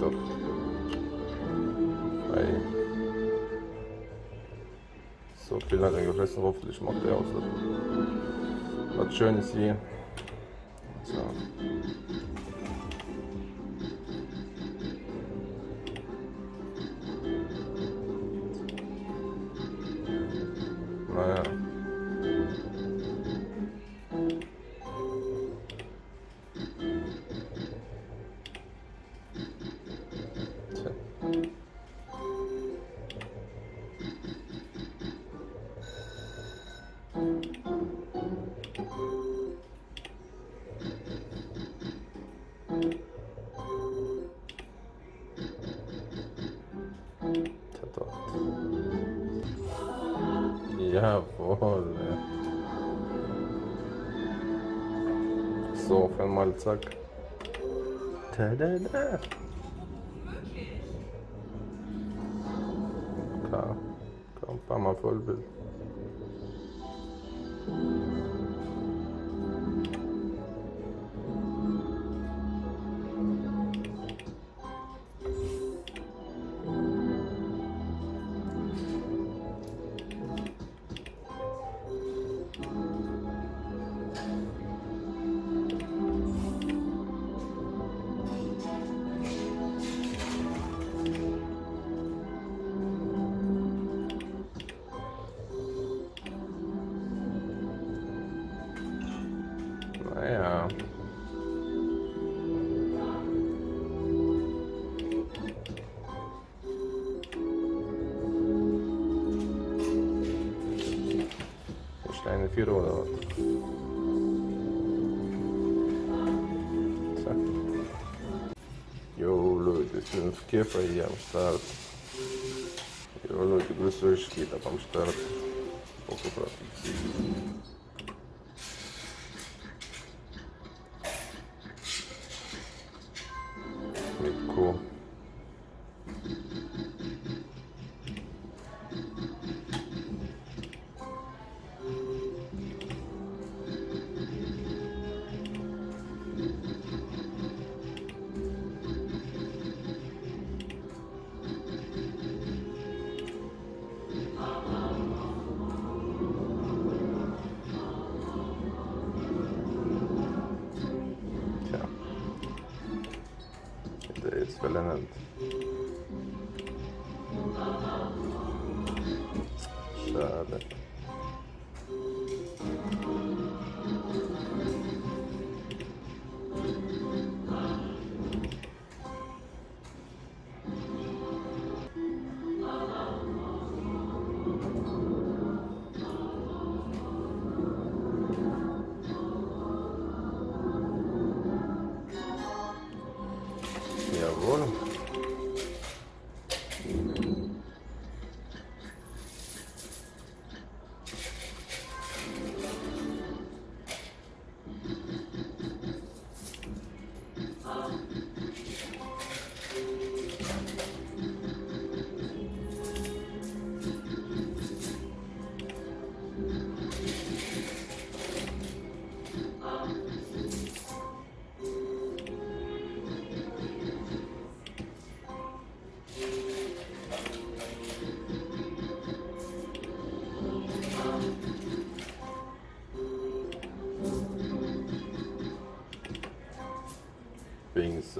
doch. Ei. So viel hat er gefressen, hoffentlich macht er auch so was Schönes hier. So. Naja. Jawohl. ja. So, auf einmal zack. Tada! Klar, komm, ein paar Mal Vollbild. шокированного. Йоу, люди, сюнске поем старт. Йоу, люди, гусочки, там старт. Покупать. بالنسبة لنا bono.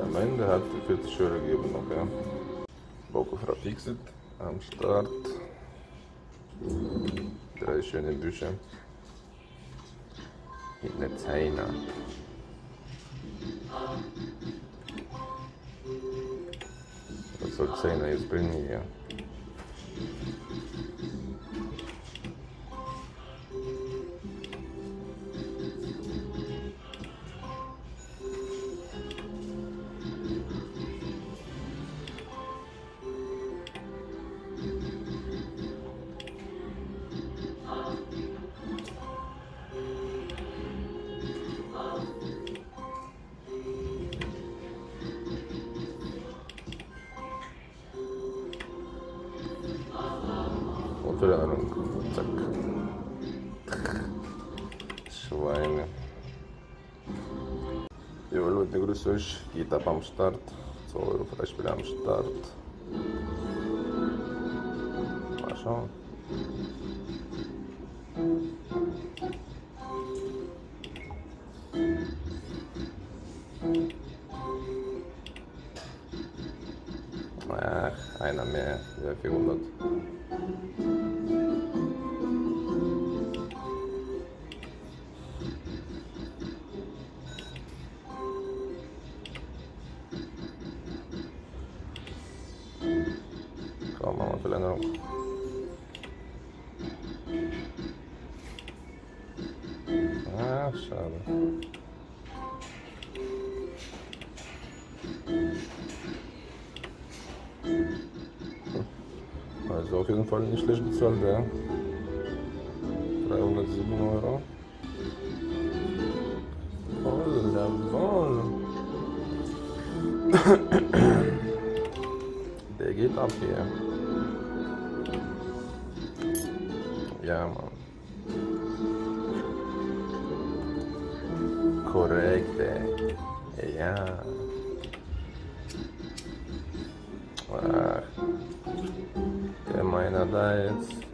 Am Ende hat die 40 Euro gegeben noch, ja. Baukaufrau Fixit am Start. Drei schöne Bücher. Mit einer Zeina. Was soll Zeina jetzt bringen hier? Né? Eu vou de grueso hoje e tapamos start. Só eu para esperarmos start. Acham? Ah, ainda me, já fico um outro. pela não. Ah, não Zdołki ten fajnie nie śledzi celdę. Prawo lec z numerą. Wolna, wolna. Degi. Ja, Mann. Korrekt, ey. Ja. Ach. Der meiner da jetzt.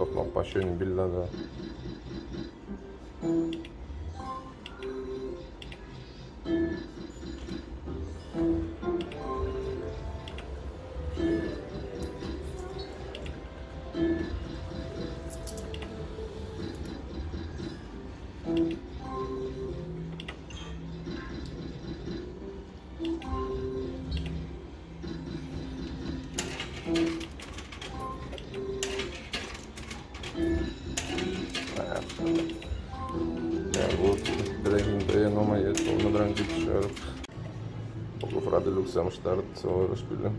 токмақ по ощущениям белгілі Paradeluxe am Start so Spiele.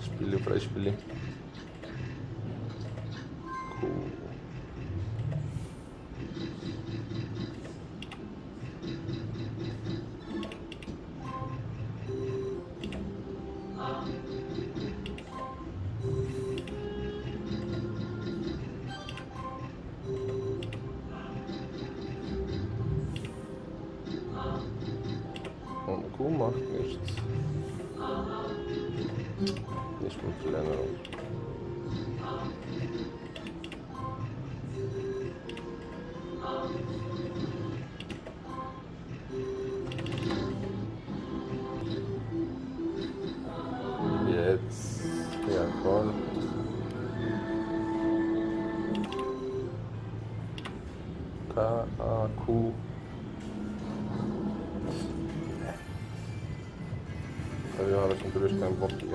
Spiele, Freispiele. Cool. Kuh macht nichts. Nicht mit Verlängerung. Jetzt. Ja, voll. K-A-Q. Ale są tu już tam wątki.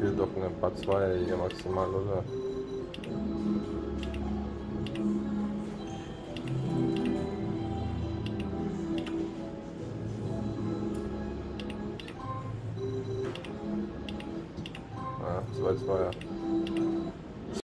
Hier doch eine Batz 2 hier maximal, oder?